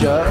just